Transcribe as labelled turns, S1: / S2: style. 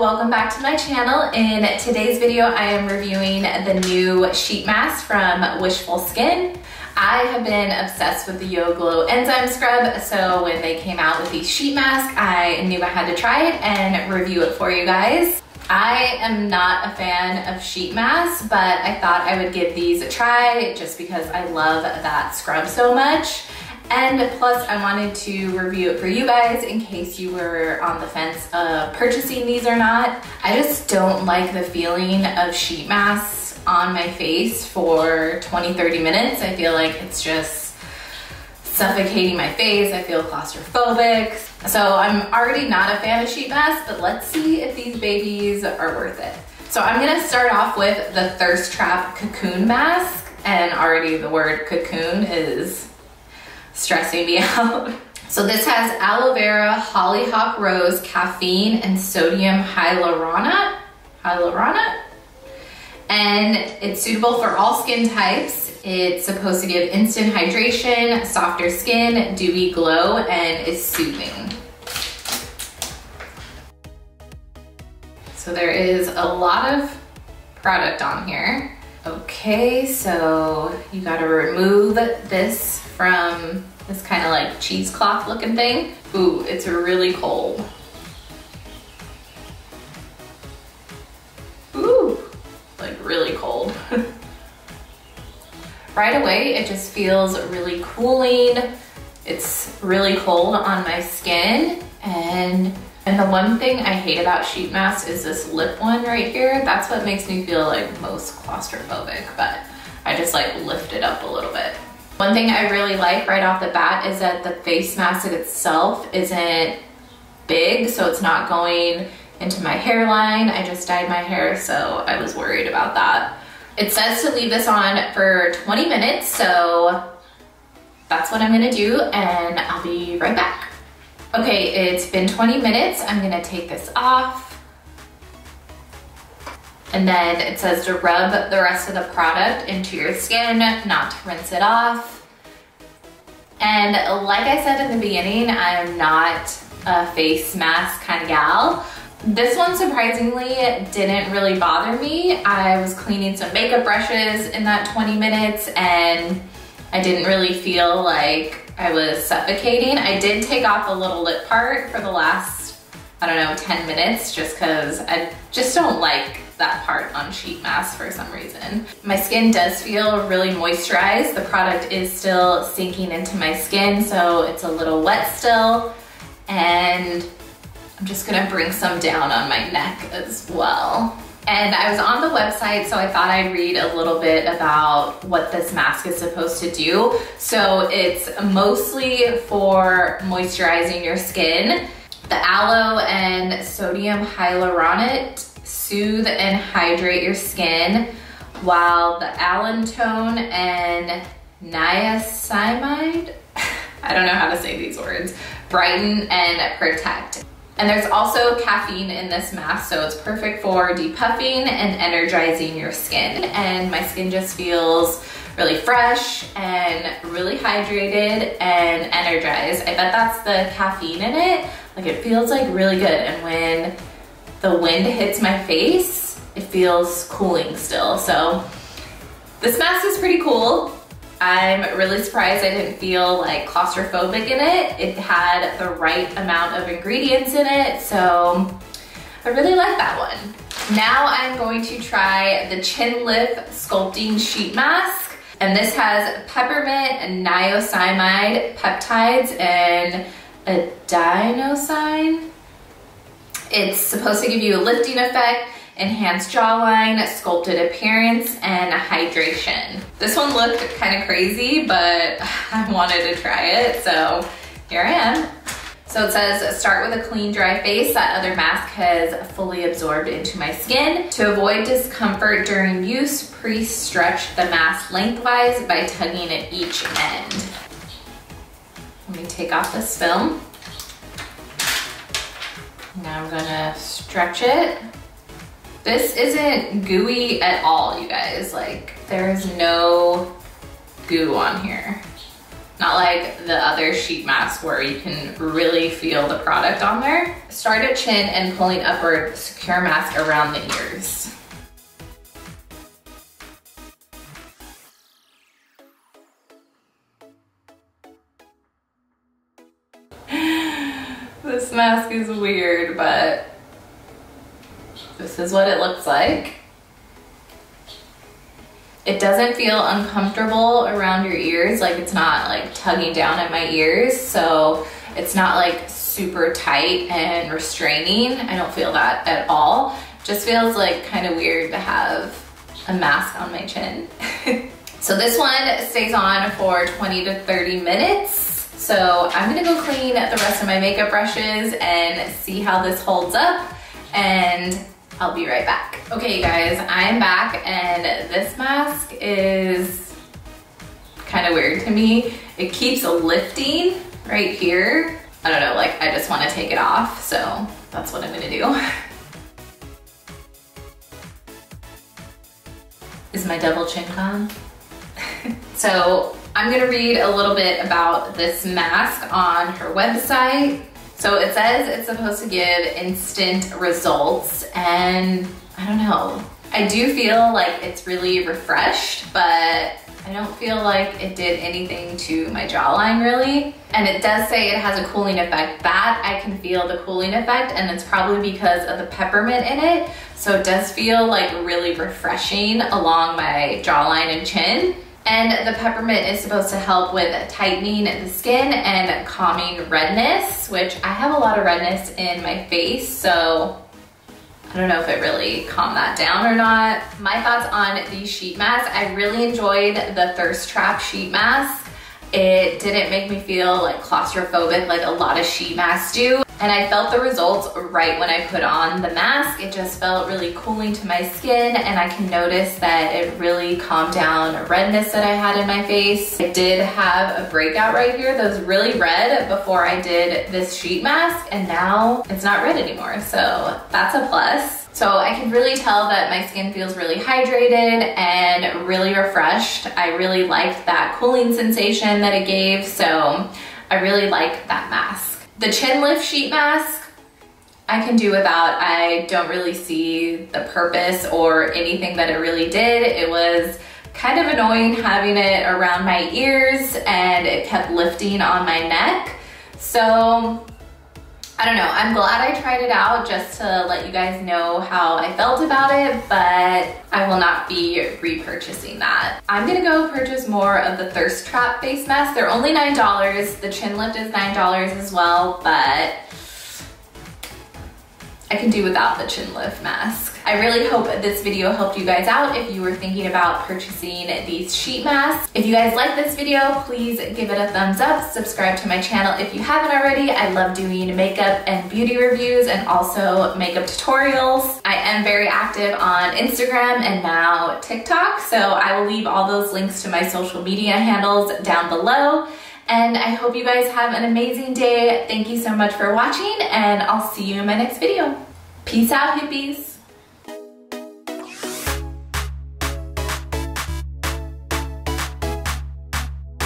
S1: welcome back to my channel. In today's video, I am reviewing the new sheet mask from Wishful Skin. I have been obsessed with the Yo Glow Enzyme Scrub, so when they came out with the sheet mask, I knew I had to try it and review it for you guys. I am not a fan of sheet masks, but I thought I would give these a try just because I love that scrub so much. And plus I wanted to review it for you guys in case you were on the fence of purchasing these or not. I just don't like the feeling of sheet masks on my face for 20, 30 minutes. I feel like it's just suffocating my face. I feel claustrophobic. So I'm already not a fan of sheet masks, but let's see if these babies are worth it. So I'm gonna start off with the Thirst Trap Cocoon Mask. And already the word cocoon is stressing me out. So this has aloe vera, hollyhock rose, caffeine, and sodium hyaluronate. Hyaluronate? And it's suitable for all skin types. It's supposed to give instant hydration, softer skin, dewy glow, and is soothing. So there is a lot of product on here. Okay, so you gotta remove this from this kind of like cheesecloth looking thing. Ooh, it's really cold. Ooh, like really cold. right away, it just feels really cooling. It's really cold on my skin and and the one thing I hate about sheet masks is this lip one right here. That's what makes me feel like most claustrophobic, but I just like lift it up a little bit. One thing I really like right off the bat is that the face mask itself isn't big, so it's not going into my hairline. I just dyed my hair, so I was worried about that. It says to leave this on for 20 minutes, so that's what I'm gonna do, and I'll be right back. Okay, it's been 20 minutes. I'm gonna take this off. And then it says to rub the rest of the product into your skin, not to rinse it off. And like I said in the beginning, I'm not a face mask kind of gal. This one surprisingly didn't really bother me. I was cleaning some makeup brushes in that 20 minutes and I didn't really feel like I was suffocating. I did take off the little lip part for the last, I don't know, 10 minutes just cause I just don't like that part on sheet mask for some reason. My skin does feel really moisturized. The product is still sinking into my skin, so it's a little wet still. And I'm just gonna bring some down on my neck as well. And I was on the website, so I thought I'd read a little bit about what this mask is supposed to do. So it's mostly for moisturizing your skin. The aloe and sodium hyaluronate soothe and hydrate your skin, while the allantoin and niacinamide, I don't know how to say these words, brighten and protect. And there's also caffeine in this mask, so it's perfect for depuffing and energizing your skin. And my skin just feels really fresh and really hydrated and energized. I bet that's the caffeine in it. Like it feels like really good. And when the wind hits my face, it feels cooling still. So this mask is pretty cool. I'm really surprised I didn't feel like claustrophobic in it. It had the right amount of ingredients in it, so I really like that one. Now I'm going to try the Chin Lift Sculpting Sheet Mask. And this has peppermint and niacinamide peptides and adenosine. It's supposed to give you a lifting effect enhanced jawline, sculpted appearance, and hydration. This one looked kind of crazy, but I wanted to try it, so here I am. So it says, start with a clean, dry face. That other mask has fully absorbed into my skin. To avoid discomfort during use, pre-stretch the mask lengthwise by tugging at each end. Let me take off this film. Now I'm gonna stretch it. This isn't gooey at all, you guys. Like, there's no goo on here. not like the other sheet masks where you can really feel the product on there. Start at chin and pulling upward, secure mask around the ears. this mask is weird, but this is what it looks like. It doesn't feel uncomfortable around your ears, like it's not like tugging down at my ears. So it's not like super tight and restraining. I don't feel that at all. Just feels like kind of weird to have a mask on my chin. so this one stays on for 20 to 30 minutes. So I'm gonna go clean the rest of my makeup brushes and see how this holds up. And I'll be right back. Okay, you guys, I'm back and this mask is kind of weird to me. It keeps lifting right here. I don't know, like I just want to take it off, so that's what I'm gonna do. Is my double chin con? so I'm gonna read a little bit about this mask on her website. So it says it's supposed to give instant results and I don't know. I do feel like it's really refreshed, but I don't feel like it did anything to my jawline really. And it does say it has a cooling effect. That I can feel the cooling effect and it's probably because of the peppermint in it. So it does feel like really refreshing along my jawline and chin. And the peppermint is supposed to help with tightening the skin and calming redness, which I have a lot of redness in my face, so I don't know if it really calmed that down or not. My thoughts on these sheet masks, I really enjoyed the Thirst Trap sheet mask. It didn't make me feel like claustrophobic like a lot of sheet masks do. And I felt the results right when I put on the mask. It just felt really cooling to my skin and I can notice that it really calmed down redness that I had in my face. I did have a breakout right here that was really red before I did this sheet mask and now it's not red anymore. So that's a plus. So I can really tell that my skin feels really hydrated and really refreshed. I really liked that cooling sensation that it gave. So I really like that mask. The chin lift sheet mask, I can do without. I don't really see the purpose or anything that it really did. It was kind of annoying having it around my ears and it kept lifting on my neck. So I don't know, I'm glad I tried it out just to let you guys know how I felt about it, but I will not be repurchasing that. I'm gonna go purchase more of the Thirst Trap face mask. They're only $9. The chin lift is $9 as well, but I can do without the chin lift mask. I really hope this video helped you guys out if you were thinking about purchasing these sheet masks. If you guys like this video, please give it a thumbs up. Subscribe to my channel if you haven't already. I love doing makeup and beauty reviews and also makeup tutorials. I am very active on Instagram and now TikTok, so I will leave all those links to my social media handles down below. And I hope you guys have an amazing day. Thank you so much for watching and I'll see you in my next video. Peace out, hippies.